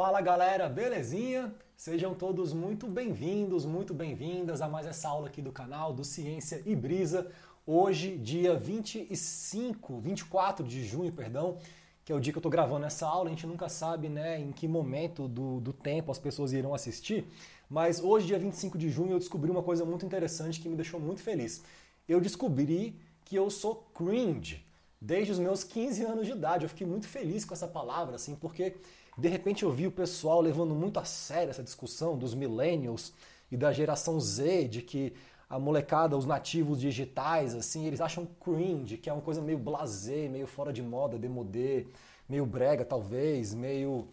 Fala galera, belezinha? Sejam todos muito bem-vindos, muito bem-vindas a mais essa aula aqui do canal do Ciência e Brisa. Hoje, dia 25, 24 de junho, perdão, que é o dia que eu tô gravando essa aula. A gente nunca sabe, né, em que momento do, do tempo as pessoas irão assistir. Mas hoje, dia 25 de junho, eu descobri uma coisa muito interessante que me deixou muito feliz. Eu descobri que eu sou cringe desde os meus 15 anos de idade. Eu fiquei muito feliz com essa palavra, assim, porque de repente eu vi o pessoal levando muito a sério essa discussão dos millennials e da geração Z, de que a molecada, os nativos digitais, assim, eles acham cringe, que é uma coisa meio blasé, meio fora de moda, demodê, meio brega talvez, meio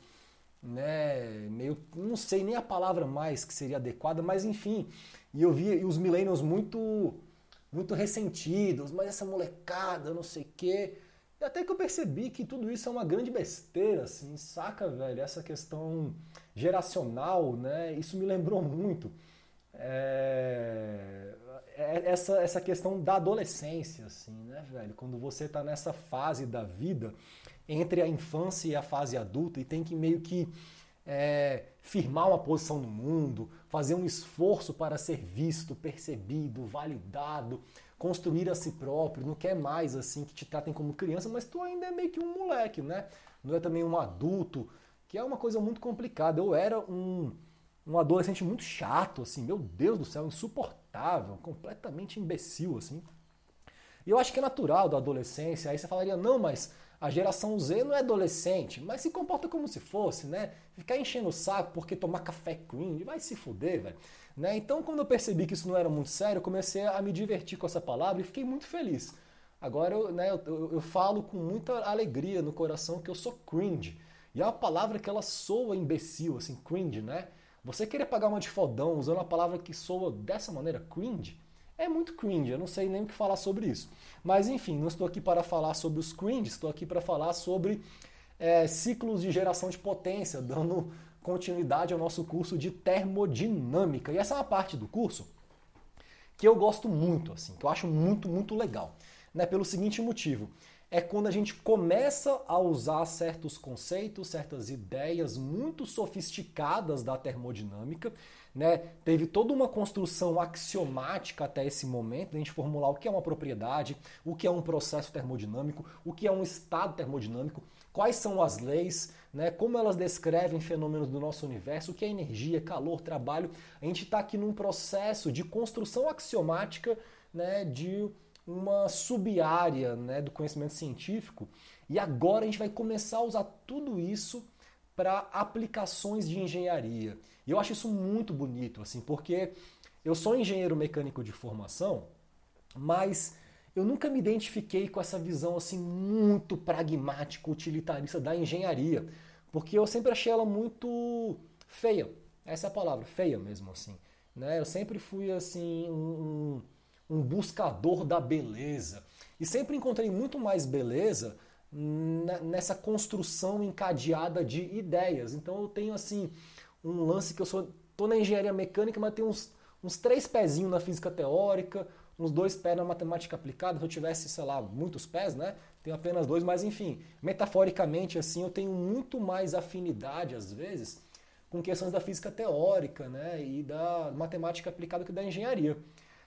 né, meio, não sei nem a palavra mais que seria adequada, mas enfim, e eu vi os millennials muito muito ressentidos, mas essa molecada, não sei o quê. Até que eu percebi que tudo isso é uma grande besteira, assim, saca, velho? Essa questão geracional, né? Isso me lembrou muito é, é, essa, essa questão da adolescência, assim, né, velho? Quando você tá nessa fase da vida, entre a infância e a fase adulta, e tem que meio que é, firmar uma posição no mundo, fazer um esforço para ser visto, percebido, validado, construir a si próprio, não quer mais assim que te tratem como criança, mas tu ainda é meio que um moleque, né? Não é também um adulto, que é uma coisa muito complicada. Eu era um um adolescente muito chato, assim, meu Deus do céu, insuportável, completamente imbecil, assim. E eu acho que é natural da adolescência, aí você falaria, não, mas a geração Z não é adolescente, mas se comporta como se fosse, né? Ficar enchendo o saco porque tomar café cringe, vai se fuder, velho. Né? Então, quando eu percebi que isso não era muito sério, eu comecei a me divertir com essa palavra e fiquei muito feliz. Agora eu, né, eu, eu falo com muita alegria no coração que eu sou cringe. E é uma palavra que ela soa imbecil, assim, cringe, né? Você querer pagar uma de fodão usando a palavra que soa dessa maneira, cringe, é muito cringe, eu não sei nem o que falar sobre isso. Mas enfim, não estou aqui para falar sobre os cringe, estou aqui para falar sobre é, ciclos de geração de potência, dando continuidade ao nosso curso de termodinâmica. E essa é uma parte do curso que eu gosto muito, assim, que eu acho muito, muito legal. Né, pelo seguinte motivo é quando a gente começa a usar certos conceitos, certas ideias muito sofisticadas da termodinâmica. Né? Teve toda uma construção axiomática até esse momento, a gente formular o que é uma propriedade, o que é um processo termodinâmico, o que é um estado termodinâmico, quais são as leis, né? como elas descrevem fenômenos do nosso universo, o que é energia, calor, trabalho. A gente está aqui num processo de construção axiomática né, de uma sub-área né, do conhecimento científico e agora a gente vai começar a usar tudo isso para aplicações de engenharia. E eu acho isso muito bonito, assim, porque eu sou engenheiro mecânico de formação, mas eu nunca me identifiquei com essa visão assim muito pragmática, utilitarista da engenharia, porque eu sempre achei ela muito feia. Essa é a palavra, feia mesmo assim. Né? Eu sempre fui assim um, um buscador da beleza. E sempre encontrei muito mais beleza nessa construção encadeada de ideias. Então eu tenho assim um lance que eu sou tô na engenharia mecânica, mas tenho uns, uns três pezinhos na física teórica, uns dois pés na matemática aplicada. Se eu tivesse, sei lá, muitos pés, né? Tenho apenas dois, mas enfim, metaforicamente assim, eu tenho muito mais afinidade às vezes com questões da física teórica, né, e da matemática aplicada que da engenharia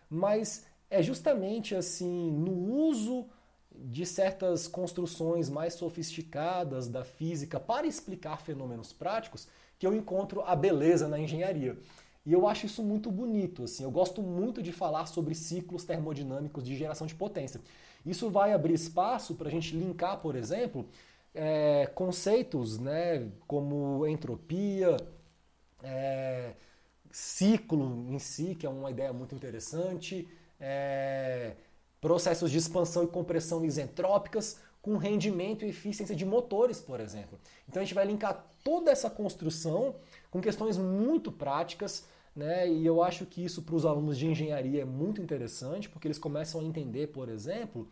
mas é justamente assim no uso de certas construções mais sofisticadas da física para explicar fenômenos práticos que eu encontro a beleza na engenharia. E eu acho isso muito bonito, assim. Eu gosto muito de falar sobre ciclos termodinâmicos de geração de potência. Isso vai abrir espaço para a gente linkar, por exemplo, é, conceitos né, como entropia, é, ciclo em si, que é uma ideia muito interessante, é, processos de expansão e compressão isentrópicas com rendimento e eficiência de motores, por exemplo. Então a gente vai linkar toda essa construção com questões muito práticas, né? E eu acho que isso para os alunos de engenharia é muito interessante, porque eles começam a entender, por exemplo,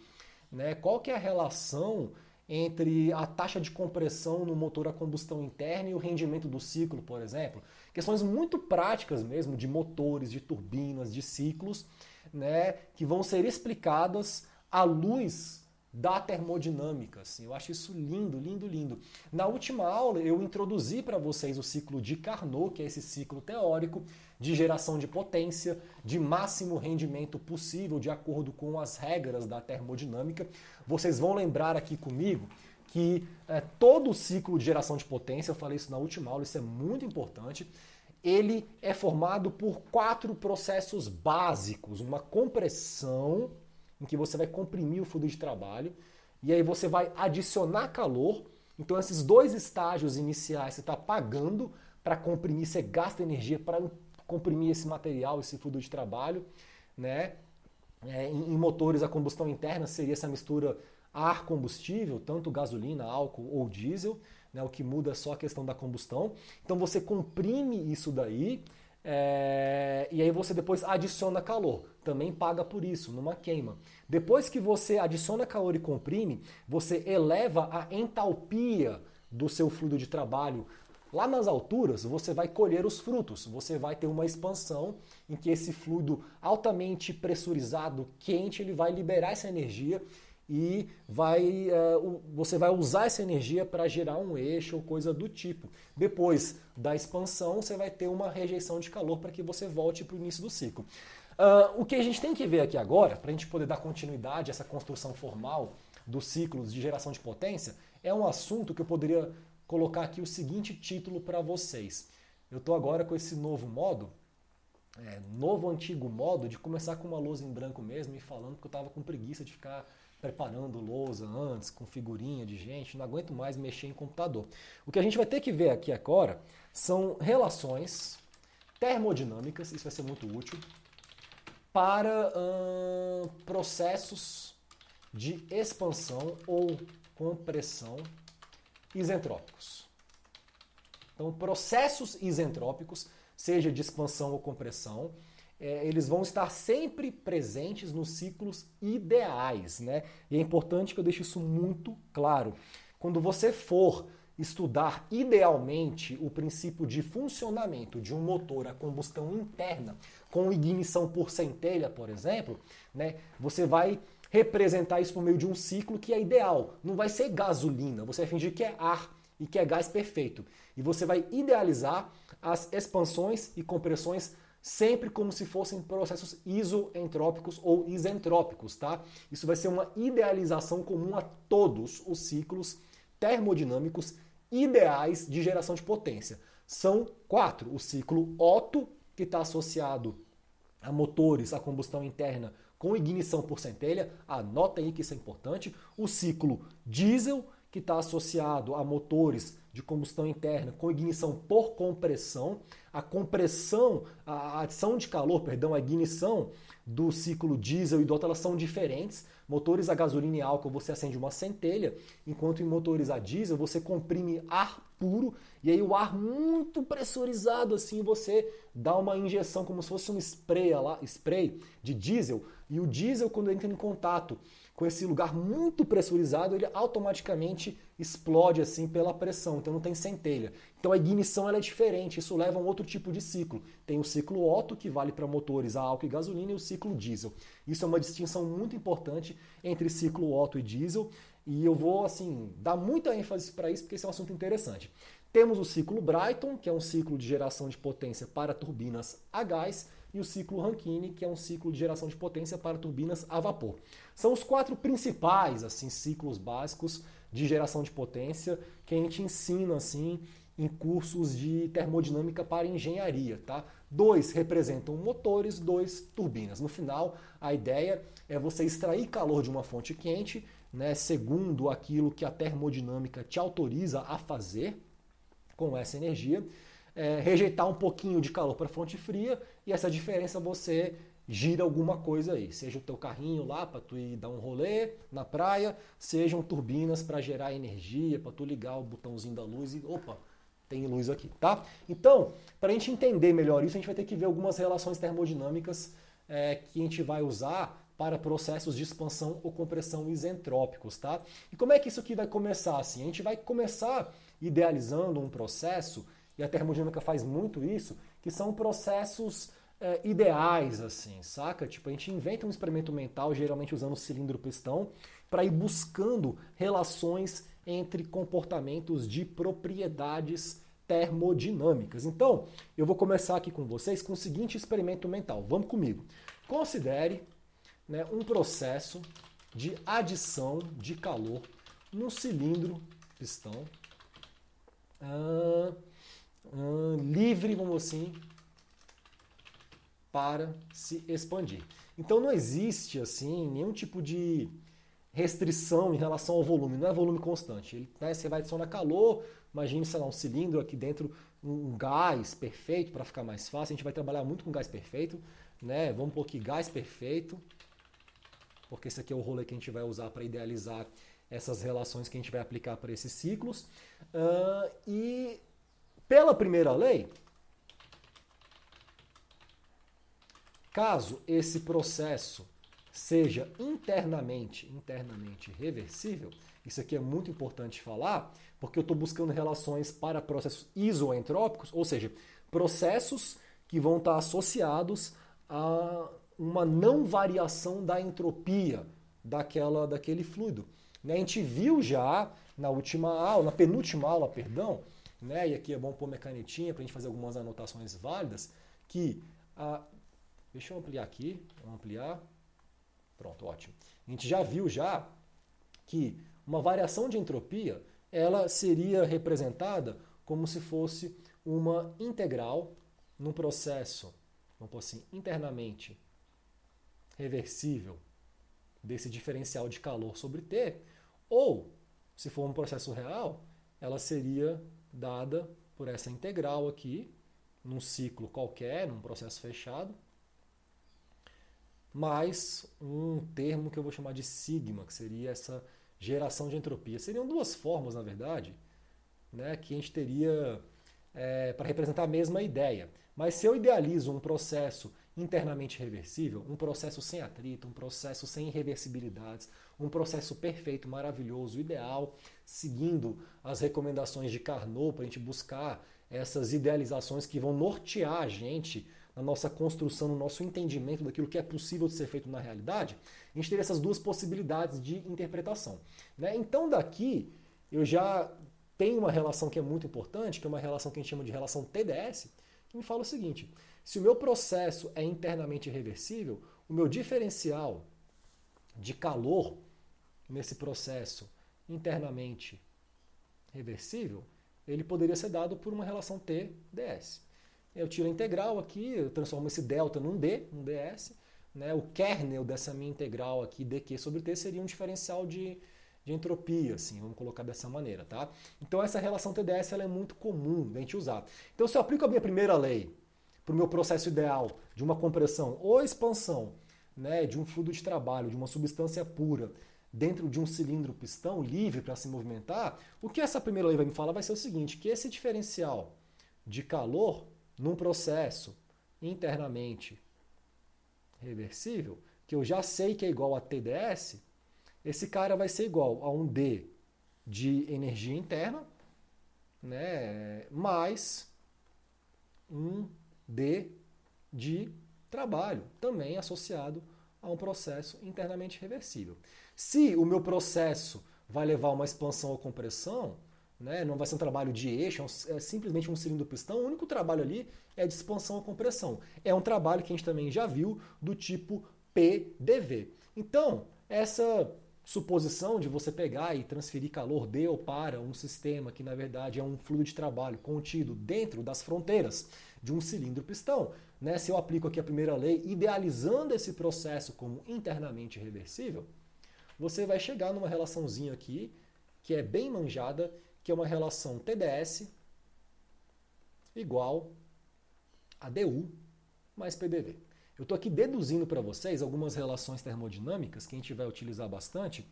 né, qual que é a relação entre a taxa de compressão no motor a combustão interna e o rendimento do ciclo, por exemplo. Questões muito práticas mesmo de motores, de turbinas, de ciclos, né, que vão ser explicadas à luz da termodinâmica. Assim. Eu acho isso lindo, lindo, lindo. Na última aula eu introduzi para vocês o ciclo de Carnot, que é esse ciclo teórico de geração de potência, de máximo rendimento possível de acordo com as regras da termodinâmica. Vocês vão lembrar aqui comigo que é, todo o ciclo de geração de potência, eu falei isso na última aula, isso é muito importante, ele é formado por quatro processos básicos, uma compressão, em que você vai comprimir o fluido de trabalho, e aí você vai adicionar calor. Então, esses dois estágios iniciais você está pagando para comprimir, você gasta energia para comprimir esse material, esse fluido de trabalho. Né? É, em, em motores a combustão interna seria essa mistura ar-combustível, tanto gasolina, álcool ou diesel, né? o que muda é só a questão da combustão. Então você comprime isso daí é, e aí você depois adiciona calor. Também paga por isso, numa queima. Depois que você adiciona calor e comprime, você eleva a entalpia do seu fluido de trabalho. Lá nas alturas, você vai colher os frutos. Você vai ter uma expansão em que esse fluido altamente pressurizado, quente, ele vai liberar essa energia e vai, uh, você vai usar essa energia para gerar um eixo ou coisa do tipo. Depois da expansão, você vai ter uma rejeição de calor para que você volte para o início do ciclo. Uh, o que a gente tem que ver aqui agora, para a gente poder dar continuidade a essa construção formal dos ciclos de geração de potência, é um assunto que eu poderia colocar aqui o seguinte título para vocês. Eu estou agora com esse novo modo, é, novo antigo modo de começar com uma lousa em branco mesmo e falando que eu estava com preguiça de ficar preparando lousa antes, com figurinha de gente, não aguento mais mexer em computador. O que a gente vai ter que ver aqui agora são relações termodinâmicas, isso vai ser muito útil, para hum, processos de expansão ou compressão isentrópicos. Então, processos isentrópicos, seja de expansão ou compressão, é, eles vão estar sempre presentes nos ciclos ideais, né? E é importante que eu deixe isso muito claro. Quando você for estudar idealmente o princípio de funcionamento de um motor a combustão interna com ignição por centelha, por exemplo, né, você vai representar isso por meio de um ciclo que é ideal. Não vai ser gasolina, você vai fingir que é ar e que é gás perfeito. E você vai idealizar as expansões e compressões sempre como se fossem processos isoentrópicos ou isentrópicos, tá? Isso vai ser uma idealização comum a todos os ciclos termodinâmicos ideais de geração de potência. São quatro: o ciclo Otto, que está associado a motores a combustão interna com ignição por centelha, anota aí que isso é importante. O ciclo diesel, que está associado a motores de combustão interna com ignição por compressão. A compressão, a adição de calor, perdão, a ignição do ciclo diesel e do Otto, elas são diferentes. Motores a gasolina e álcool você acende uma centelha, enquanto em motores a diesel você comprime ar puro e aí o ar muito pressurizado assim você dá uma injeção como se fosse um spray lá, spray de diesel e o diesel quando entra em contato com esse lugar muito pressurizado, ele automaticamente explode assim pela pressão, então não tem centelha. Então a ignição é diferente, isso leva a um outro tipo de ciclo. Tem o ciclo Otto, que vale para motores a álcool e gasolina, e o ciclo diesel. Isso é uma distinção muito importante entre ciclo Otto e diesel, e eu vou assim dar muita ênfase para isso porque esse é um assunto interessante. Temos o ciclo Brighton, que é um ciclo de geração de potência para turbinas a gás, e o ciclo Rankine, que é um ciclo de geração de potência para turbinas a vapor. São os quatro principais assim ciclos básicos de geração de potência que a gente ensina assim em cursos de termodinâmica para engenharia, tá? Dois representam motores, dois turbinas. No final, a ideia é você extrair calor de uma fonte quente, né, segundo aquilo que a termodinâmica te autoriza a fazer com essa energia, é, rejeitar um pouquinho de calor para a fonte fria e essa diferença você gira alguma coisa aí, seja o teu carrinho lá para tu ir dar um rolê na praia, sejam turbinas para gerar energia, para tu ligar o botãozinho da luz e opa, tem luz aqui, tá? Então, para a gente entender melhor isso, a gente vai ter que ver algumas relações termodinâmicas é, que a gente vai usar para processos de expansão ou compressão isentrópicos, tá? E como é que isso aqui vai começar assim? A gente vai começar idealizando um processo, e a termodinâmica faz muito isso, que são processos é, ideais, assim, saca? Tipo, a gente inventa um experimento mental, geralmente usando cilindro pistão, para ir buscando relações entre comportamentos de propriedades termodinâmicas. Então, eu vou começar aqui com vocês com o seguinte experimento mental. Vamos comigo. Considere né, um processo de adição de calor no cilindro pistão ah, ah, livre, vamos assim, para se expandir. Então não existe assim nenhum tipo de restrição em relação ao volume, não é volume constante. Ele, né, você vai adicionar calor, imagine, sei lá, um cilindro aqui dentro, um gás perfeito para ficar mais fácil. A gente vai trabalhar muito com gás perfeito, né? Vamos pôr aqui gás perfeito, porque esse aqui é o rolê que a gente vai usar para idealizar essas relações que a gente vai aplicar para esses ciclos. Uh, e pela primeira lei, caso esse processo seja internamente, internamente reversível, isso aqui é muito importante falar, porque eu estou buscando relações para processos isoentrópicos, ou seja, processos que vão estar associados a uma não variação da entropia daquela, daquele fluido. Né? A gente viu já na última aula, na penúltima aula, perdão, né? e aqui é bom pôr minha canetinha para a gente fazer algumas anotações válidas, que a... deixa eu ampliar aqui, vamos ampliar, pronto, ótimo. A gente já viu já que uma variação de entropia ela seria representada como se fosse uma integral num processo, vamos assim, internamente reversível desse diferencial de calor sobre T, ou, se for um processo real, ela seria dada por essa integral aqui, num ciclo qualquer, num processo fechado, mais um termo que eu vou chamar de sigma, que seria essa geração de entropia. Seriam duas formas, na verdade, né, que a gente teria é, para representar a mesma ideia. Mas se eu idealizo um processo internamente reversível, um processo sem atrito, um processo sem irreversibilidades, um processo perfeito, maravilhoso, ideal, seguindo as recomendações de Carnot para a gente buscar essas idealizações que vão nortear a gente na nossa construção, no nosso entendimento daquilo que é possível de ser feito na realidade, a gente teria essas duas possibilidades de interpretação. Né? Então daqui eu já tenho uma relação que é muito importante, que é uma relação que a gente chama de relação TDS, que me fala o seguinte: se o meu processo é internamente reversível, o meu diferencial de calor nesse processo internamente reversível, ele poderia ser dado por uma relação T-ds. Eu tiro a integral aqui, eu transformo esse delta num D, um ds. Né? O kernel dessa minha integral aqui, dq sobre t, seria um diferencial de, de entropia, assim, vamos colocar dessa maneira, tá? Então essa relação TDS ela é muito comum a gente usar. Então se eu aplico a minha primeira lei, para o meu processo ideal de uma compressão ou expansão né, de um fluido de trabalho, de uma substância pura, dentro de um cilindro pistão livre para se movimentar, o que essa primeira lei vai me falar vai ser o seguinte, que esse diferencial de calor num processo internamente reversível, que eu já sei que é igual a TDS, esse cara vai ser igual a um D de energia interna, né, mais um D de trabalho, também associado a um processo internamente reversível. Se o meu processo vai levar uma expansão ou compressão, né, não vai ser um trabalho de eixo, é, é simplesmente um cilindro pistão, o único trabalho ali é de expansão ou compressão. É um trabalho que a gente também já viu do tipo PDV. Então, essa suposição de você pegar e transferir calor de ou para um sistema que na verdade é um fluido de trabalho contido dentro das fronteiras de um cilindro pistão. Né? Se eu aplico aqui a primeira lei, idealizando esse processo como internamente reversível, você vai chegar numa relaçãozinha aqui que é bem manjada, que é uma relação TDS igual a DU mais PDV. Eu estou aqui deduzindo para vocês algumas relações termodinâmicas que a gente vai utilizar bastante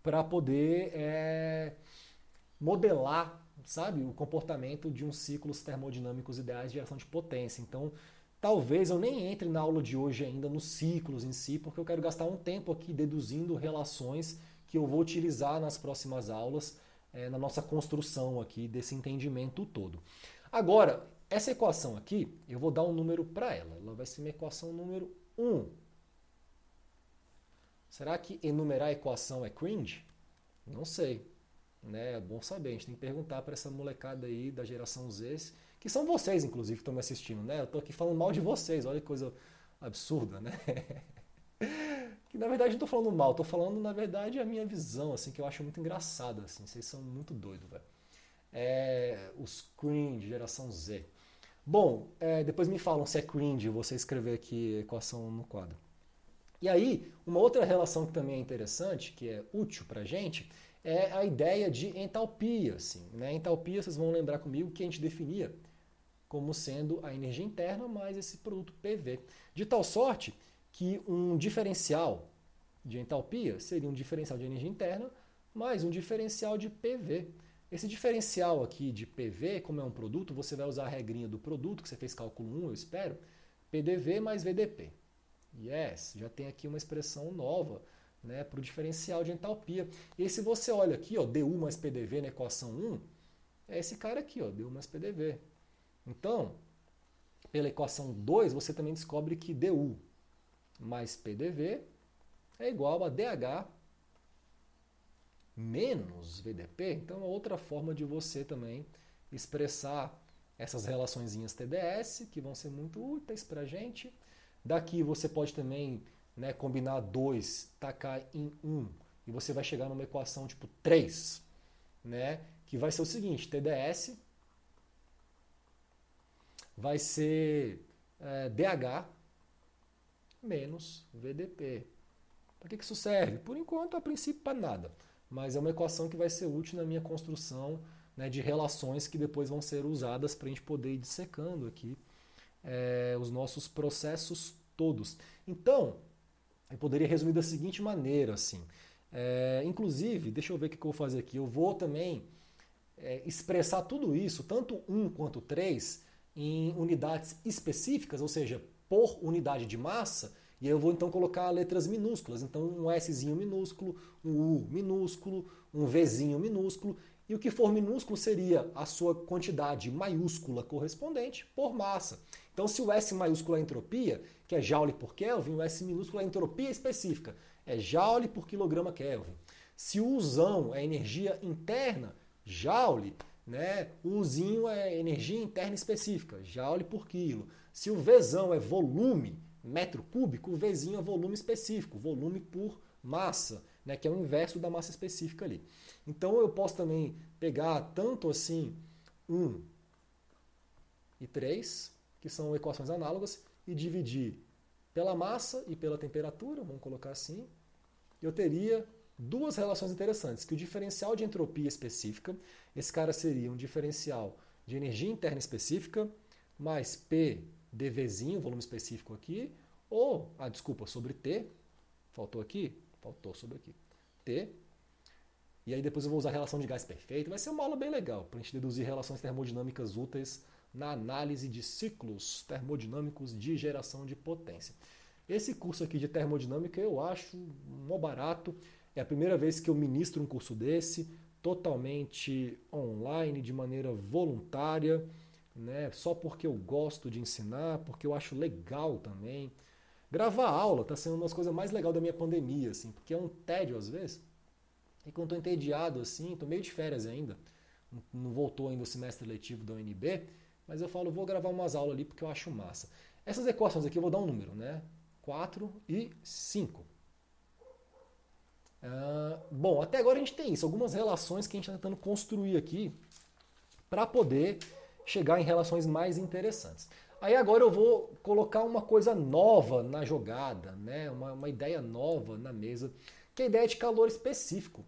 para poder é, modelar, sabe, o comportamento de uns ciclos termodinâmicos ideais de geração de potência. Então, talvez eu nem entre na aula de hoje ainda nos ciclos em si, porque eu quero gastar um tempo aqui deduzindo relações que eu vou utilizar nas próximas aulas é, na nossa construção aqui desse entendimento todo. Agora, essa equação aqui, eu vou dar um número para ela. Ela vai ser uma equação número 1. Será que enumerar a equação é cringe? Não sei. Né? É bom saber, a gente tem que perguntar para essa molecada aí da geração Z, que são vocês, inclusive, que estão me assistindo, né? Eu estou aqui falando mal de vocês, olha que coisa absurda, né? que na verdade não estou falando mal, estou falando, na verdade, a minha visão, assim, que eu acho muito engraçada, assim, vocês são muito doidos, velho. É, os cringe, geração Z. Bom, é, depois me falam se é cringe você escrever aqui equação no quadro. E aí, uma outra relação que também é interessante, que é útil para a gente, é a ideia de entalpia. Assim, né? Entalpia, vocês vão lembrar comigo que a gente definia como sendo a energia interna mais esse produto PV. De tal sorte que um diferencial de entalpia seria um diferencial de energia interna mais um diferencial de PV. Esse diferencial aqui de PV, como é um produto, você vai usar a regrinha do produto, que você fez cálculo 1, eu espero, PDV mais VDP. Yes, já tem aqui uma expressão nova né, para o diferencial de entalpia. E se você olha aqui, ó, DU mais PDV na equação 1, é esse cara aqui, ó, DU mais PDV. Então, pela equação 2, você também descobre que DU mais PDV é igual a DH menos VDP. Então, é outra forma de você também expressar essas relações TDS, que vão ser muito úteis para a gente. Daqui você pode também né, combinar 2, tacar em 1, um, e você vai chegar numa equação tipo 3, né, que vai ser o seguinte, TDS vai ser é, DH menos VDP. Para que, isso serve? Por enquanto, a princípio, para nada. Mas é uma equação que vai ser útil na minha construção né, de relações que depois vão ser usadas para a gente poder ir dissecando aqui é, os nossos processos todos. Então, eu poderia resumir da seguinte maneira, assim. É, inclusive, deixa eu ver o que eu vou fazer aqui. Eu vou também é, expressar tudo isso, tanto 1 quanto 3, em unidades específicas, ou seja, por unidade de massa, e aí eu vou então colocar letras minúsculas. Então, um Szinho minúsculo, um U minúsculo, um Vzinho minúsculo, e o que for minúsculo seria a sua quantidade maiúscula correspondente por massa. Então, se o S maiúsculo é entropia, que é Joule por Kelvin, o S minúsculo é entropia específica, é Joule por quilograma Kelvin. Se o Uzão é energia interna, Joule, né? o Uzinho é energia interna específica, Joule por quilo. Se o Vzão é volume, metro cúbico, o Vzinho é volume específico, volume por massa né, que é o inverso da massa específica ali. Então eu posso também pegar tanto assim 1 e 3, que são equações análogas, e dividir pela massa e pela temperatura, vamos colocar assim, eu teria duas relações interessantes, que o diferencial de entropia específica, esse cara seria um diferencial de energia interna específica, mais P dVzinho, volume específico aqui, ou, ah, desculpa, sobre T, faltou aqui, Faltou sobre aqui. T. E aí depois eu vou usar a relação de gás perfeito. Vai ser uma aula bem legal para a gente deduzir relações termodinâmicas úteis na análise de ciclos termodinâmicos de geração de potência. Esse curso aqui de termodinâmica eu acho mó barato. É a primeira vez que eu ministro um curso desse, totalmente online, de maneira voluntária, né? só porque eu gosto de ensinar, porque eu acho legal também. Gravar aula está sendo uma das coisas mais legais da minha pandemia, assim, porque é um tédio às vezes. E quando estou entediado assim, estou meio de férias ainda, não voltou ainda o semestre letivo da UNB, mas eu falo, vou gravar umas aulas ali porque eu acho massa. Essas equações aqui eu vou dar um número, né? 4 e 5. Ah, bom, até agora a gente tem isso, algumas relações que a gente está tentando construir aqui para poder chegar em relações mais interessantes. Aí agora eu vou colocar uma coisa nova na jogada, né? uma, uma ideia nova na mesa, que é a ideia de calor específico.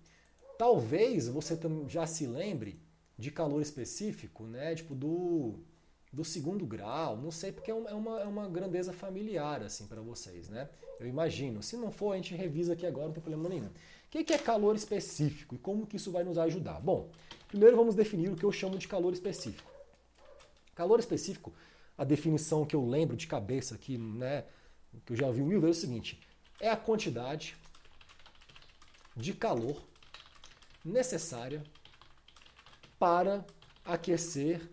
Talvez você já se lembre de calor específico, né? Tipo do, do segundo grau, não sei, porque é uma, é uma grandeza familiar assim para vocês, né? Eu imagino. Se não for, a gente revisa aqui agora, não tem problema nenhum. O que é calor específico e como que isso vai nos ajudar? Bom, primeiro vamos definir o que eu chamo de calor específico. Calor específico a definição que eu lembro de cabeça aqui, né, que eu já ouvi mil vezes, é o seguinte: é a quantidade de calor necessária para aquecer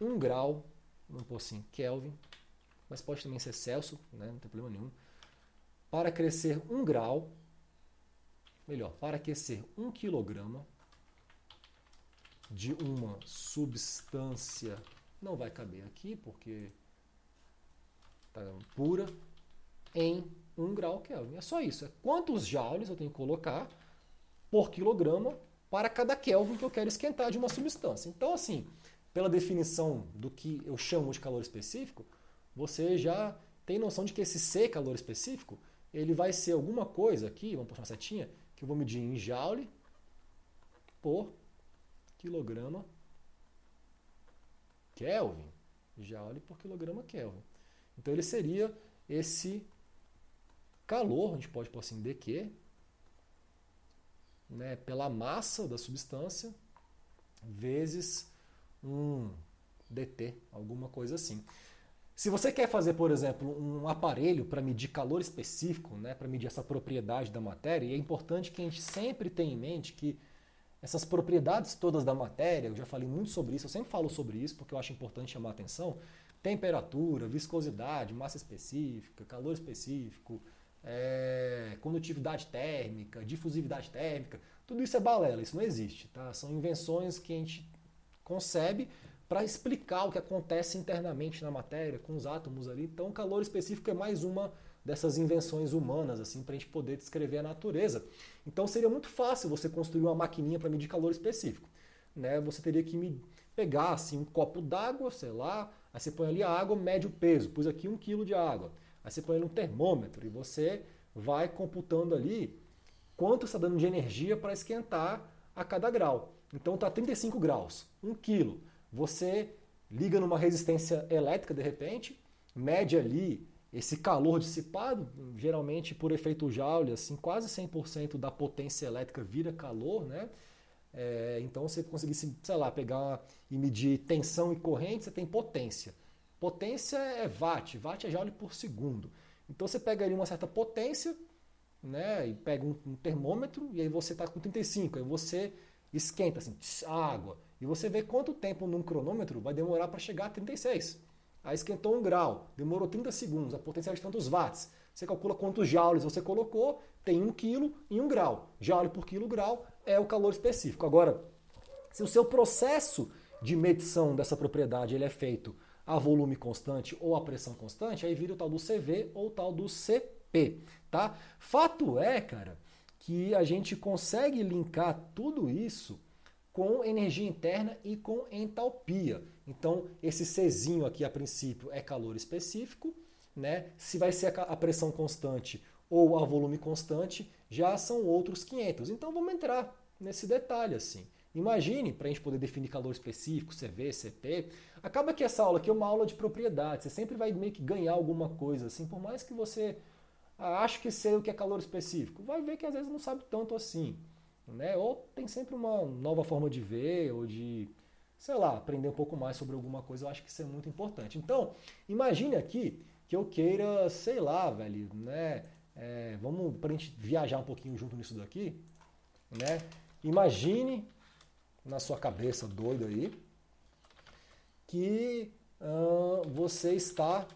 um grau, vamos pôr assim, Kelvin, mas pode também ser Celsius, né, não tem problema nenhum, para crescer um grau, melhor, para aquecer um quilograma de uma substância, não vai caber aqui porque está pura, em 1 grau Kelvin. É só isso. É quantos joules eu tenho que colocar por quilograma para cada Kelvin que eu quero esquentar de uma substância. Então, assim, pela definição do que eu chamo de calor específico, você já tem noção de que esse C, calor específico, ele vai ser alguma coisa aqui, vamos puxar uma setinha, que eu vou medir em joule por quilograma Kelvin. Joule por quilograma Kelvin. Então ele seria esse calor, a gente pode pôr assim, dq, né, pela massa da substância, vezes um dt, alguma coisa assim. Se você quer fazer, por exemplo, um aparelho para medir calor específico, né, para medir essa propriedade da matéria, e é importante que a gente sempre tenha em mente que essas propriedades todas da matéria, eu já falei muito sobre isso, eu sempre falo sobre isso porque eu acho importante chamar a atenção, temperatura, viscosidade, massa específica, calor específico, é, condutividade térmica, difusividade térmica, tudo isso é balela, isso não existe. Tá? São invenções que a gente concebe para explicar o que acontece internamente na matéria, com os átomos ali. Então, calor específico é mais uma dessas invenções humanas, assim, para a gente poder descrever a natureza. Então, seria muito fácil você construir uma maquininha para medir calor específico. Né? Você teria que me pegar assim, um copo d'água, sei lá, aí você põe ali a água, mede o peso, pus aqui um quilo de água. Aí você põe ali um termômetro e você vai computando ali quanto está dando de energia para esquentar a cada grau. Então está 35 graus, 1 quilo. Você liga numa resistência elétrica de repente, mede ali esse calor dissipado, geralmente por efeito Joule, assim, quase 100% da potência elétrica vira calor, né? É, então você conseguisse, sei lá, pegar e medir tensão e corrente, você tem potência. Potência é watt, watt é joule por segundo. Então você pega ali uma certa potência, né, e pega um, um termômetro e aí você está com 35, aí você esquenta assim, água, e você vê quanto tempo num cronômetro vai demorar para chegar a 36. Aí esquentou um grau, demorou 30 segundos, a potência é de tantos watts. Você calcula quantos joules você colocou, tem 1 kg em 1 grau. Joule por quilo grau é o calor específico. Agora, se o seu processo de medição dessa propriedade ele é feito a volume constante ou a pressão constante, aí vira o tal do CV ou o tal do CP, tá? Fato é, cara, que a gente consegue linkar tudo isso com energia interna e com entalpia. Então, esse Czinho aqui a princípio é calor específico, né? Se vai ser a pressão constante ou a volume constante, já são outros 500. Então, vamos entrar nesse detalhe assim. Imagine, para a gente poder definir calor específico, CV, CP, acaba que essa aula aqui é uma aula de propriedade, você sempre vai meio que ganhar alguma coisa, assim, por mais que você ache que sei o que é calor específico, vai ver que às vezes não sabe tanto assim, né? Ou tem sempre uma nova forma de ver, ou de, sei lá, aprender um pouco mais sobre alguma coisa, eu acho que isso é muito importante. Então, imagine aqui que eu queira, sei lá, velho, né? É, vamos, para a gente viajar um pouquinho junto nisso daqui, né? Imagine na sua cabeça doido aí que você está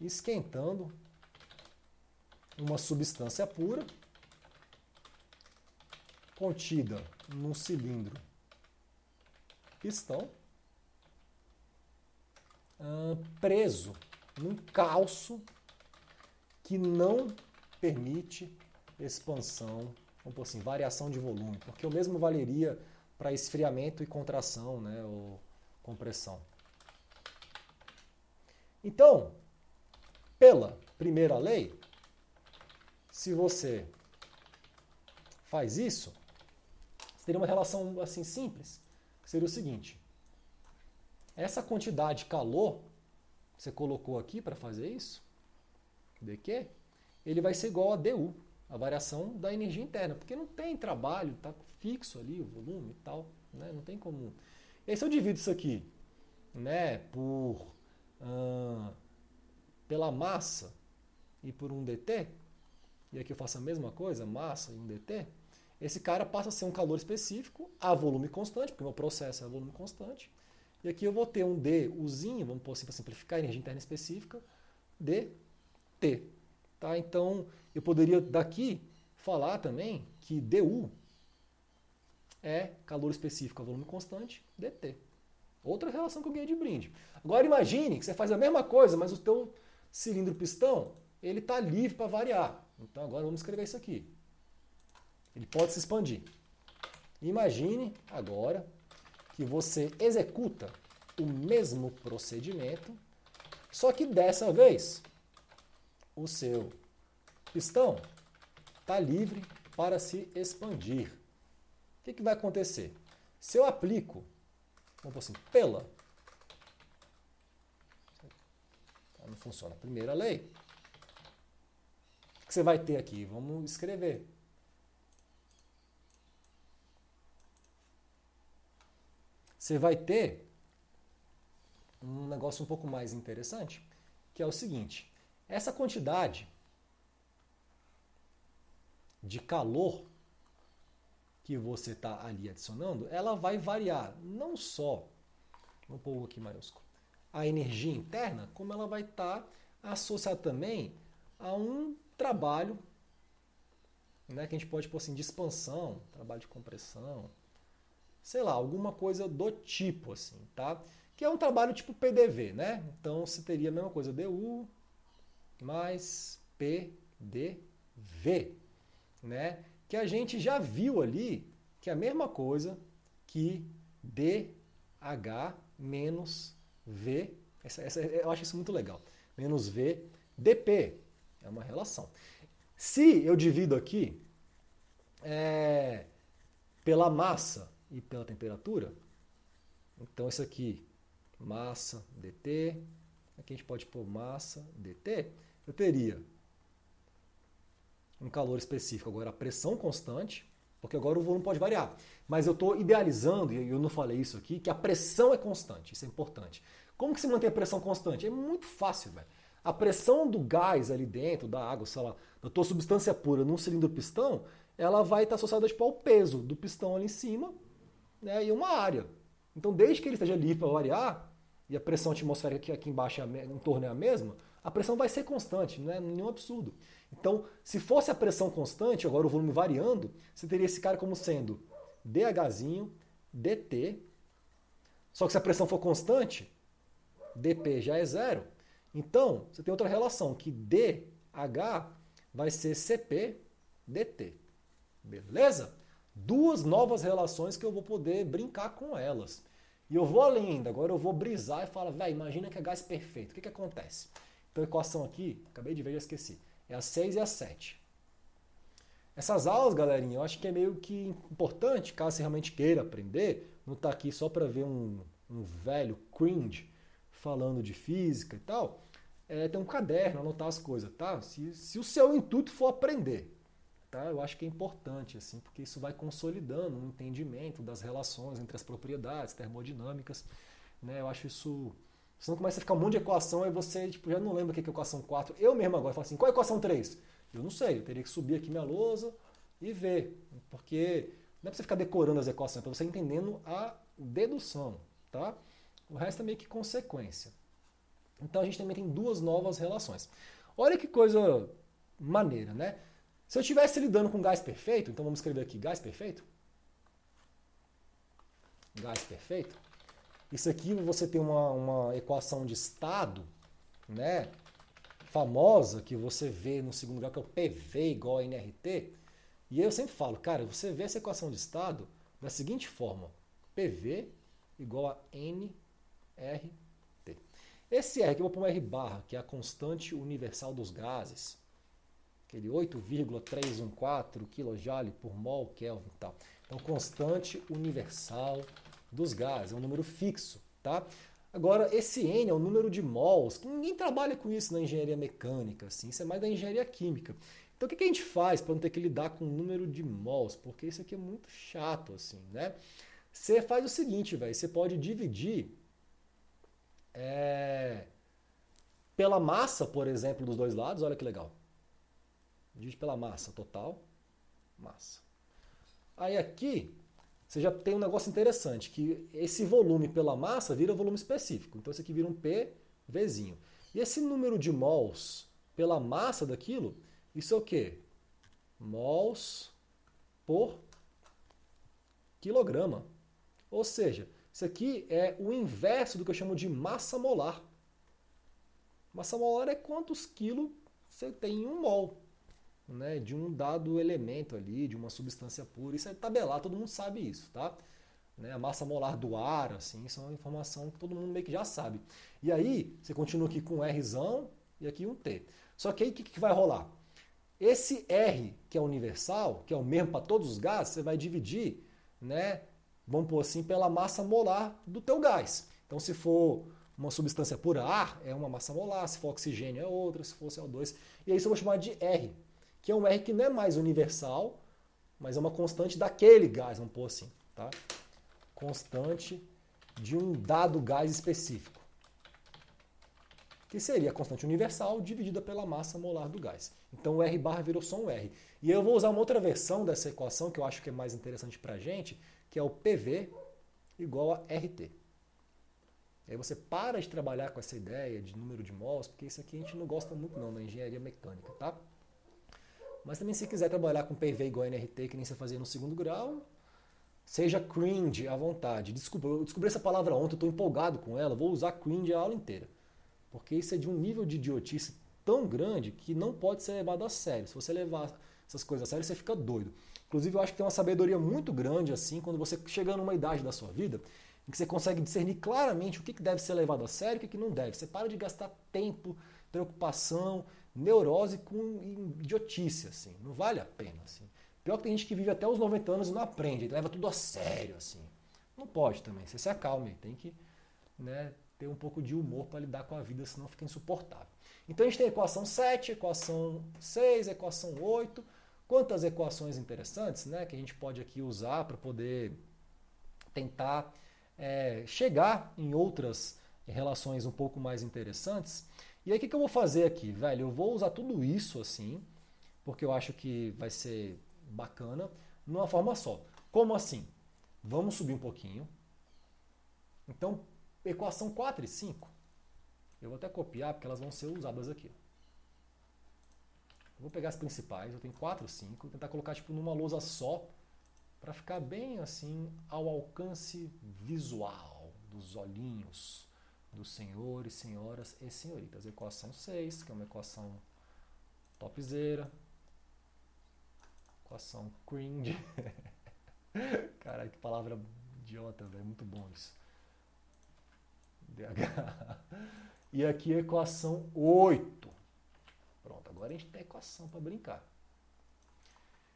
esquentando uma substância pura contida num cilindro pistão uh, preso num calço que não permite expansão, vamos por assim, variação de volume, porque o mesmo valeria para esfriamento e contração, né, ou compressão. Então, pela primeira lei, se você faz isso, você teria uma relação assim simples, que seria o seguinte: essa quantidade de calor que você colocou aqui para fazer isso, dq, ele vai ser igual a du, a variação da energia interna, porque não tem trabalho, está fixo ali o volume e tal, né? não tem como. E aí se eu divido isso aqui né, por pela massa e por um dt, e aqui eu faço a mesma coisa, massa e um dt, esse cara passa a ser um calor específico a volume constante, porque o meu processo é a volume constante. E aqui eu vou ter um D, vamos pôr assim para simplificar, energia interna específica, dt. Tá? Então, eu poderia daqui falar também que DU é calor específico a volume constante, dt. Outra relação que eu ganhei de brinde. Agora imagine que você faz a mesma coisa, mas o teu cilindro pistão, ele está livre para variar. Então agora vamos escrever isso aqui. Ele pode se expandir. Imagine agora que você executa o mesmo procedimento, só que dessa vez o seu pistão está livre para se expandir. O que, que vai acontecer? Se eu aplico, vamos assim, pela. Não funciona. Primeira lei. O que você vai ter aqui? Vamos escrever. Você vai ter um negócio um pouco mais interessante, que é o seguinte: essa quantidade de calor que você está ali adicionando, ela vai variar não só, vamos pôr aqui maiúsculo, a energia interna, como ela vai estar tá associada também a um trabalho né, que a gente pode pôr assim, de expansão, trabalho de compressão, sei lá, alguma coisa do tipo assim, tá? Que é um trabalho tipo PDV, né? Então você teria a mesma coisa, DU mais PDV, né? Que a gente já viu ali que é a mesma coisa que DH menos V. Essa, essa, eu acho isso muito legal. Menos V dP. É uma relação. Se eu divido aqui é, pela massa e pela temperatura, então isso aqui, massa dt, aqui a gente pode pôr massa dt, eu teria um calor específico, agora a pressão constante, porque agora o volume pode variar. Mas eu estou idealizando, e eu não falei isso aqui, que a pressão é constante, isso é importante. Como que se mantém a pressão constante? É muito fácil, velho. A pressão do gás ali dentro, da água, sei lá, da tua substância pura num cilindro pistão, ela vai estar associada tipo, ao peso do pistão ali em cima né, e uma área. Então, desde que ele esteja livre para variar, e a pressão atmosférica aqui embaixo é em torno é a mesma, a pressão vai ser constante, não é nenhum absurdo. Então, se fosse a pressão constante, agora o volume variando, você teria esse cara como sendo dHzinho dt. Só que se a pressão for constante, dP já é zero. Então, você tem outra relação, que dH vai ser Cp dt. Beleza? Duas novas relações que eu vou poder brincar com elas. E eu vou além ainda, agora eu vou brisar e falar, velho, imagina que é gás perfeito. O que, que acontece? Então a equação aqui, acabei de ver e esqueci. É a 6 e a 7. Essas aulas, galerinha, eu acho que é meio que importante, caso você realmente queira aprender, não está aqui só para ver um, um velho cringe falando de física e tal, é ter um caderno, anotar as coisas, tá? Se, se o seu intuito for aprender, tá? Eu acho que é importante, assim, porque isso vai consolidando um entendimento das relações entre as propriedades termodinâmicas, né? Eu acho isso Senão começa a ficar um monte de equação e você tipo, já não lembra o que é equação 4. Eu mesmo agora falo assim, qual é a equação 3? Eu não sei, eu teria que subir aqui minha lousa e ver. Porque não é para você ficar decorando as equações, é para você entendendo a dedução. Tá? O resto é meio que consequência. Então a gente também tem duas novas relações. Olha que coisa maneira, né? Se eu estivesse lidando com gás perfeito, então vamos escrever aqui gás perfeito. Gás perfeito. Isso aqui você tem uma, uma equação de estado, né? Famosa que você vê no segundo grau, que é o PV igual a NRT. E eu sempre falo, cara, você vê essa equação de estado da seguinte forma: PV igual a NRT. Esse R aqui eu vou pôr um R barra, que é a constante universal dos gases. Aquele 8,314 kJ por mol Kelvin tal. Então, constante universal dos gases, é um número fixo, tá? Agora, esse N é o número de mols, que ninguém trabalha com isso na engenharia mecânica, assim, isso é mais da engenharia química. Então, o que a gente faz para não ter que lidar com o número de mols? Porque isso aqui é muito chato, assim, né? Você faz o seguinte, velho, você pode dividir é, pela massa, por exemplo, dos dois lados, olha que legal. Divide pela massa total, massa. Aí aqui, você já tem um negócio interessante, que esse volume pela massa vira volume específico. Então, esse aqui vira um PVzinho. E esse número de mols pela massa daquilo, isso é o quê? Mols por quilograma. Ou seja, isso aqui é o inverso do que eu chamo de massa molar. Massa molar é quantos quilos você tem em um mol né, de um dado elemento ali, de uma substância pura. Isso é tabelar, todo mundo sabe isso, tá? Né, a massa molar do ar, assim, isso é uma informação que todo mundo meio que já sabe. E aí, você continua aqui com um Rzão e aqui um T. Só que aí o que, que vai rolar? Esse R, que é universal, que é o mesmo para todos os gases, você vai dividir, né, vamos pôr assim, pela massa molar do teu gás. Então, se for uma substância pura, ar, é uma massa molar, se for oxigênio é outra, se for CO2. E aí isso eu vou chamar de R que é um R que não é mais universal, mas é uma constante daquele gás, vamos pôr assim, tá? Constante de um dado gás específico. Que seria a constante universal dividida pela massa molar do gás. Então o R barra virou só um R. E eu vou usar uma outra versão dessa equação que eu acho que é mais interessante para a gente, que é o PV igual a RT. E aí você para de trabalhar com essa ideia de número de mols, porque isso aqui a gente não gosta muito não na engenharia mecânica, tá? Mas também se quiser trabalhar com PV igual NRT, que nem você fazia no segundo grau, seja cringe à vontade. Desculpa, eu descobri essa palavra ontem, estou empolgado com ela, vou usar cringe a aula inteira. Porque isso é de um nível de idiotice tão grande que não pode ser levado a sério. Se você levar essas coisas a sério, você fica doido. Inclusive, eu acho que tem uma sabedoria muito grande assim, quando você chega numa idade da sua vida, em que você consegue discernir claramente o que deve ser levado a sério e o que não deve. Você para de gastar tempo, preocupação, neurose com idiotice, assim. Não vale a pena, assim. Pior que tem gente que vive até os 90 anos e não aprende, leva tudo a sério, assim. Não pode também, você se acalme, tem que né, ter um pouco de humor para lidar com a vida, senão fica insuportável. Então a gente tem a equação 7, equação 6, equação 8. Quantas equações interessantes né, que a gente pode aqui usar para poder tentar é, chegar em outras relações um pouco mais interessantes. E aí o que, que eu vou fazer aqui, velho? Eu vou usar tudo isso assim, porque eu acho que vai ser bacana, numa forma só. Como assim? Vamos subir um pouquinho. Então, equação 4 e 5, eu vou até copiar porque elas vão ser usadas aqui. Eu vou pegar as principais, eu tenho 4 e 5, tentar colocar tipo numa lousa só, para ficar bem assim ao alcance visual dos olhinhos dos senhores, senhoras e senhoritas. Equação 6, que é uma equação topzera. Equação cringe. Caralho, que palavra idiota, velho. Muito bom isso. DH. E aqui a equação 8. Pronto, agora a gente tem a equação para brincar.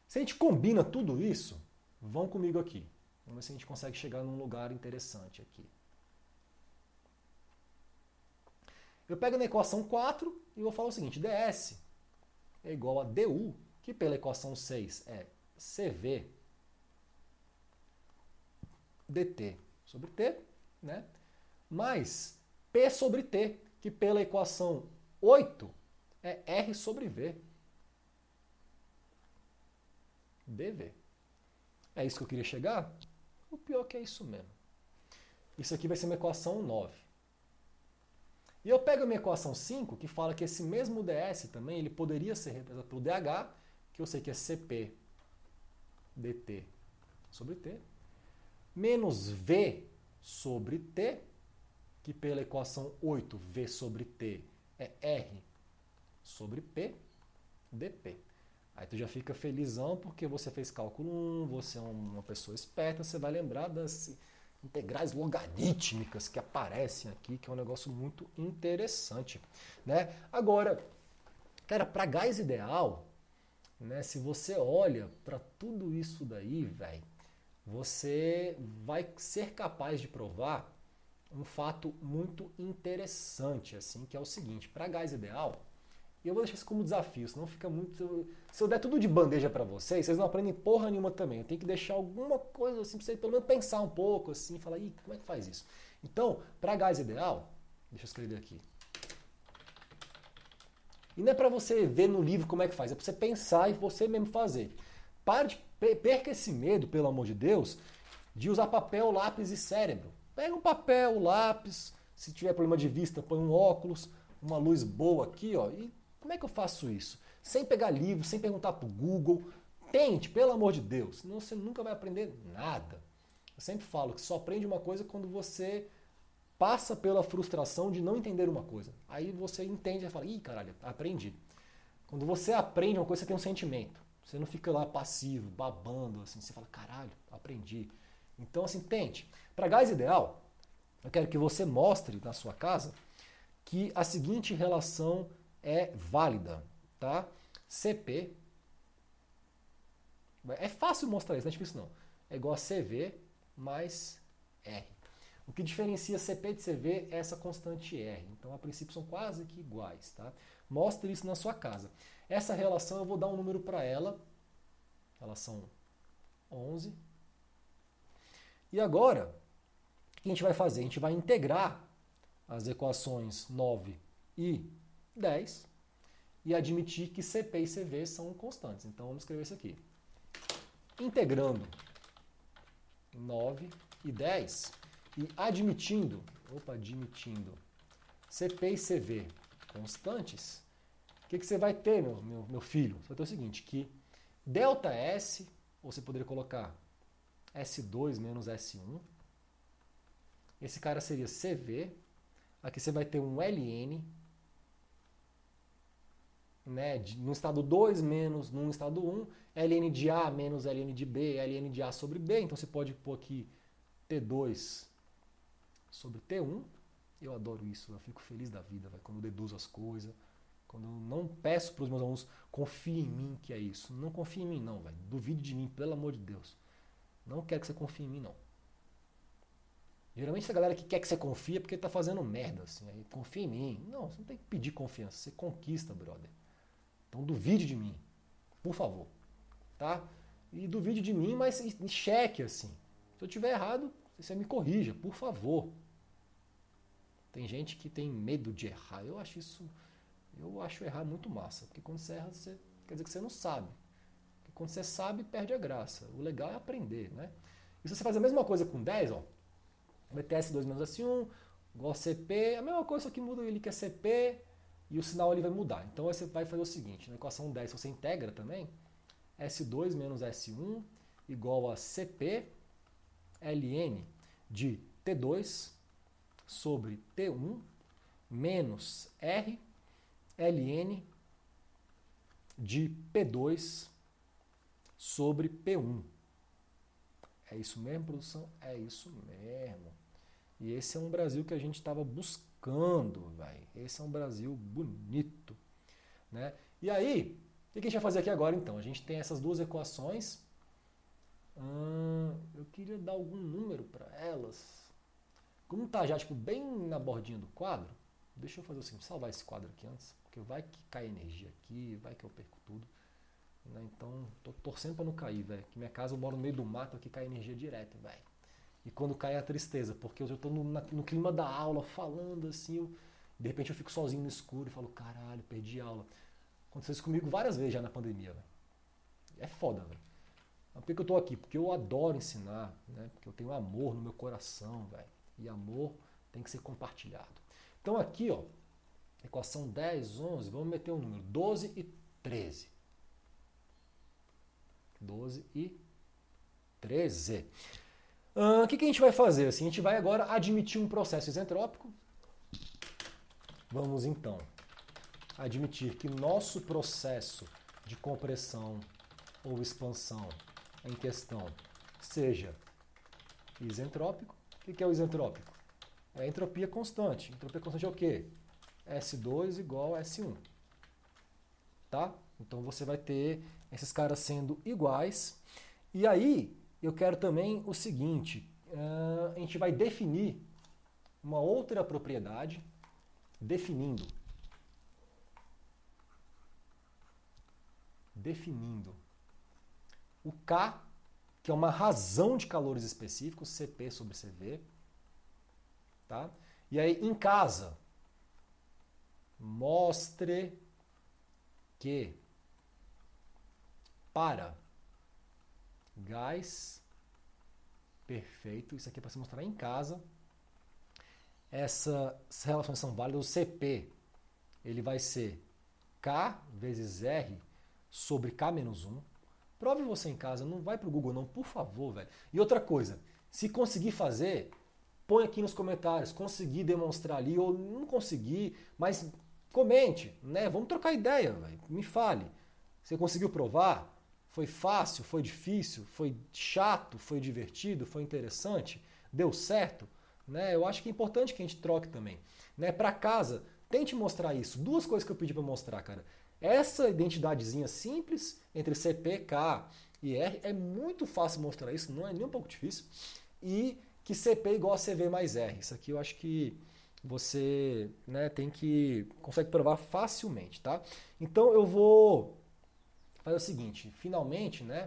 Se a gente combina tudo isso, vão comigo aqui. Vamos ver se a gente consegue chegar num lugar interessante aqui. Eu pego na equação 4 e vou falar o seguinte: ds é igual a du, que pela equação 6 é cv dt sobre t, né? mais p sobre t, que pela equação 8 é r sobre v. dv. É isso que eu queria chegar? O pior é que é isso mesmo. Isso aqui vai ser uma equação 9. E eu pego a minha equação 5, que fala que esse mesmo ds também ele poderia ser representado pelo dh, que eu sei que é cp dt sobre t, menos v sobre t, que pela equação 8, v sobre t é r sobre p dp. Aí tu já fica felizão porque você fez cálculo 1, você é uma pessoa esperta, você vai lembrar das integrais logarítmicas que aparecem aqui, que é um negócio muito interessante. Né? Agora, cara, para gás ideal, né, se você olha para tudo isso daí, velho, você vai ser capaz de provar um fato muito interessante, assim, que é o seguinte: para gás ideal, e eu vou deixar isso como desafio, senão fica muito. Se eu der tudo de bandeja para vocês, vocês não aprendem porra nenhuma também. Eu tenho que deixar alguma coisa assim pra vocês pelo menos pensar um pouco, assim, falar, ih, como é que faz isso? Então, para gás ideal, deixa eu escrever aqui. E não é para você ver no livro como é que faz, é para você pensar e você mesmo fazer. Pare de, perca esse medo, pelo amor de Deus, de usar papel, lápis e cérebro. Pega um papel, lápis, se tiver problema de vista, põe um óculos, uma luz boa aqui, ó, e Como é que eu faço isso? Sem pegar livro, sem perguntar para o Google. Tente, pelo amor de Deus, senão você nunca vai aprender nada. Eu sempre falo que só aprende uma coisa quando você passa pela frustração de não entender uma coisa. Aí você entende e fala, ih, caralho, aprendi. Quando você aprende uma coisa, você tem um sentimento. Você não fica lá passivo, babando, assim, você fala, caralho, aprendi. Então, assim, tente. Para gás ideal, eu quero que você mostre na sua casa que a seguinte relação é válida, tá? CP é fácil mostrar isso, não é difícil não. É igual a CV mais R. O que diferencia CP de CV é essa constante R. Então, a princípio, são quase que iguais. Tá? Mostre isso na sua casa. Essa relação, eu vou dar um número para ela. Relação 11. E agora, o que a gente vai fazer? A gente vai integrar as equações 9 e 10 e admitir que CP e CV são constantes. Então, vamos escrever isso aqui. Integrando 9 e 10 e admitindo, opa, admitindo CP e CV constantes, o que, que você vai ter, meu, meu, meu filho? Você vai ter o seguinte, que delta S, ou você poderia colocar S2 menos S1, esse cara seria CV, aqui você vai ter um LN, né, no estado 2 menos no estado 1, ln de A menos ln de B, ln de A sobre B, então você pode pôr aqui T2 sobre T1, eu adoro isso, eu fico feliz da vida, véio, quando eu deduzo as coisas, quando eu não peço para os meus alunos, confie em mim que é isso, não confie em mim não, véio, duvide de mim, pelo amor de Deus, não quero que você confie em mim não. Geralmente essa galera que quer que você confie é porque está fazendo merda, assim, aí confia em mim. Não, você não tem que pedir confiança, você conquista, brother. Então duvide de mim, por favor. Tá? E duvide de mim, mas cheque assim. Se eu tiver errado, você me corrija, por favor. Tem gente que tem medo de errar. Eu acho isso, eu acho errar muito massa, porque quando você erra, você, quer dizer que você não sabe. Porque quando você sabe, perde a graça. O legal é aprender, né? E se você faz a mesma coisa com 10, ó, BTS 2 menos S1, igual CP, a mesma coisa, só que muda ele que é CP, e o sinal ele vai mudar. Então você vai fazer o seguinte, na equação 10 você integra também, S2 menos S1 igual a CP ln de T2 sobre T1 menos R ln de P2 sobre P1. É isso mesmo, produção? É isso mesmo. E esse é um Brasil que a gente estava buscando brincando, vai. Esse é um Brasil bonito, né? E aí, o que a gente vai fazer aqui agora então? A gente tem essas duas equações. Hum, eu queria dar algum número para elas. Como tá já tipo bem na bordinha do quadro, deixa eu fazer seguinte, salvar esse quadro aqui antes, porque vai que cai energia aqui, vai que eu perco tudo. Né? Então, tô torcendo para não cair, velho. Que minha casa eu moro no meio do mato aqui, cai energia direto, velho. E quando cai a tristeza, porque eu estou no, no, clima da aula, falando assim, eu, de repente eu fico sozinho no escuro e falo, caralho, perdi a aula. Aconteceu isso comigo várias vezes já na pandemia. É foda, velho. Por que eu estou aqui? Porque eu adoro ensinar, né? Porque eu tenho amor no meu coração, velho. E amor tem que ser compartilhado. Então aqui, ó, equação 10, 11, vamos meter um número, 12 e 13. 12 e 13. O que, que a gente vai fazer? Assim, a gente vai agora admitir um processo isentrópico. Vamos então admitir que nosso processo de compressão ou expansão em questão seja isentrópico. O que é o isentrópico? É a entropia constante. Entropia constante é o quê? S2 igual a S1. Tá? Então você vai ter esses caras sendo iguais. E aí, eu quero também o seguinte: uh, a gente vai definir uma outra propriedade, definindo. Definindo o K, que é uma razão de calores específicos, CP sobre CV. Tá? E aí, em casa, mostre que para gás. Perfeito. Isso aqui é para se mostrar em casa. Essas relações são válidas. O CP ele vai ser K vezes R sobre K menos 1. Prove você em casa, não vai para o Google não, por favor, velho. E outra coisa, se conseguir fazer, põe aqui nos comentários, conseguir demonstrar ali ou não conseguir, mas comente, né? Vamos trocar ideia, véio. me fale. Você conseguiu provar? Foi fácil? Foi difícil? Foi chato? Foi divertido? Foi interessante? Deu certo? Né? Eu acho que é importante que a gente troque também. Né? Para casa, tente mostrar isso. Duas coisas que eu pedi para mostrar, cara. Essa identidadezinha simples entre CP, K e R é muito fácil mostrar isso, não é nem um pouco difícil. E que CP igual a CV mais R. Isso aqui eu acho que você né, tem que consegue provar facilmente, tá? Então eu vou fazer o seguinte, finalmente, né?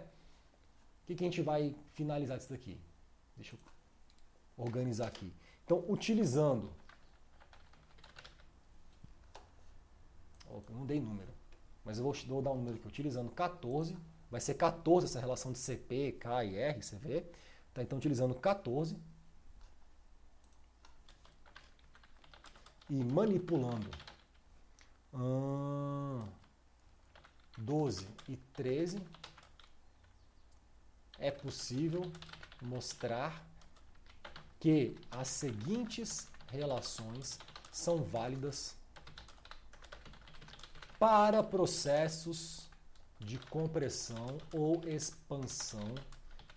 O que, que a gente vai finalizar disso daqui? Deixa eu organizar aqui. Então, utilizando. Não dei número, mas eu vou, vou dar um número aqui. Utilizando 14, vai ser 14 essa relação de CP, K e R, você vê? Tá, então, utilizando 14 e manipulando hum, 12 e 13, é possível mostrar que as seguintes relações são válidas para processos de compressão ou expansão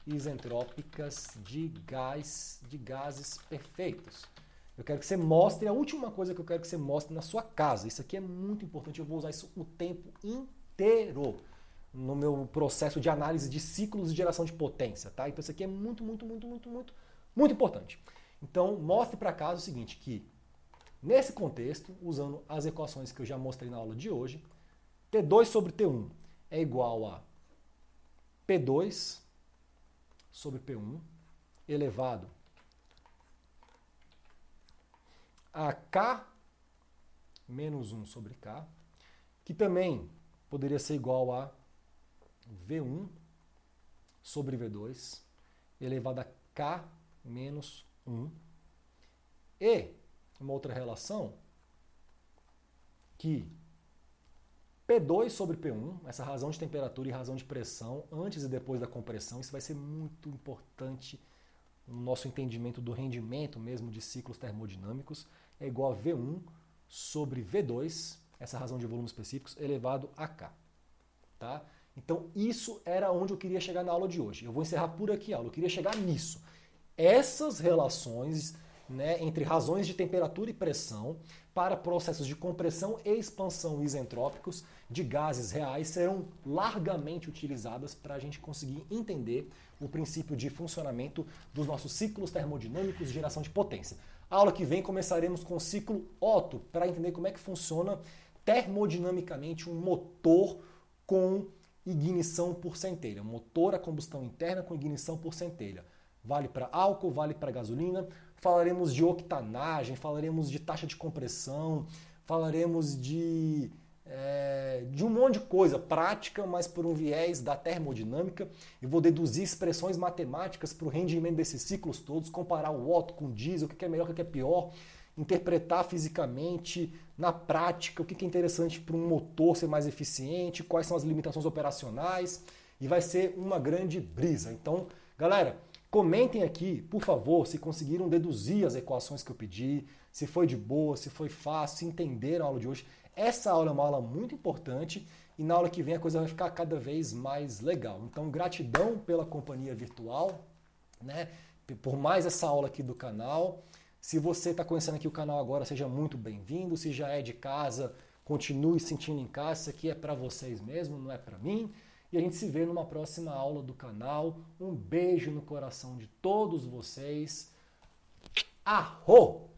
isentrópicas de, gás, de gases perfeitos. Eu quero que você mostre, a última coisa que eu quero que você mostre na sua casa. Isso aqui é muito importante, eu vou usar isso o tempo inteiro no meu processo de análise de ciclos de geração de potência, tá? Então isso aqui é muito, muito, muito, muito, muito, muito importante. Então, mostre para casa o seguinte, que nesse contexto, usando as equações que eu já mostrei na aula de hoje, T2 sobre T1 é igual a P2 sobre P1 elevado a K menos 1 sobre K, que também poderia ser igual a V1 sobre V2 elevado a K menos 1. E uma outra relação que P2 sobre P1, essa razão de temperatura e razão de pressão antes e depois da compressão, isso vai ser muito importante no nosso entendimento do rendimento mesmo de ciclos termodinâmicos é igual a V1 sobre V2, essa razão de volumes específicos, elevado a K. Tá? Então, isso era onde eu queria chegar na aula de hoje. Eu vou encerrar por aqui a aula. Eu queria chegar nisso. Essas relações né, entre razões de temperatura e pressão para processos de compressão e expansão isentrópicos de gases reais serão largamente utilizadas para a gente conseguir entender o princípio de funcionamento dos nossos ciclos termodinâmicos de geração de potência. A aula que vem começaremos com o ciclo Otto, para entender como é que funciona termodinamicamente um motor com ignição por centelha. Um motor a combustão interna com ignição por centelha. Vale para álcool, vale para gasolina. Falaremos de octanagem, falaremos de taxa de compressão, falaremos de é, de um monte de coisa prática, mas por um viés da termodinâmica. Eu vou deduzir expressões matemáticas para o rendimento desses ciclos todos, comparar o Otto com o diesel, o que é melhor, o que é pior, interpretar fisicamente, na prática, o que é interessante para um motor ser mais eficiente, quais são as limitações operacionais, e vai ser uma grande brisa. Então, galera, comentem aqui, por favor, se conseguiram deduzir as equações que eu pedi, se foi de boa, se foi fácil, se entenderam a aula de hoje. Essa aula é uma aula muito importante e na aula que vem a coisa vai ficar cada vez mais legal. Então, gratidão pela companhia virtual, né? Por mais essa aula aqui do canal. Se você está conhecendo aqui o canal agora, seja muito bem-vindo. Se já é de casa, continue sentindo em casa. Isso aqui é para vocês mesmo, não é para mim. E a gente se vê numa próxima aula do canal. Um beijo no coração de todos vocês. Arro!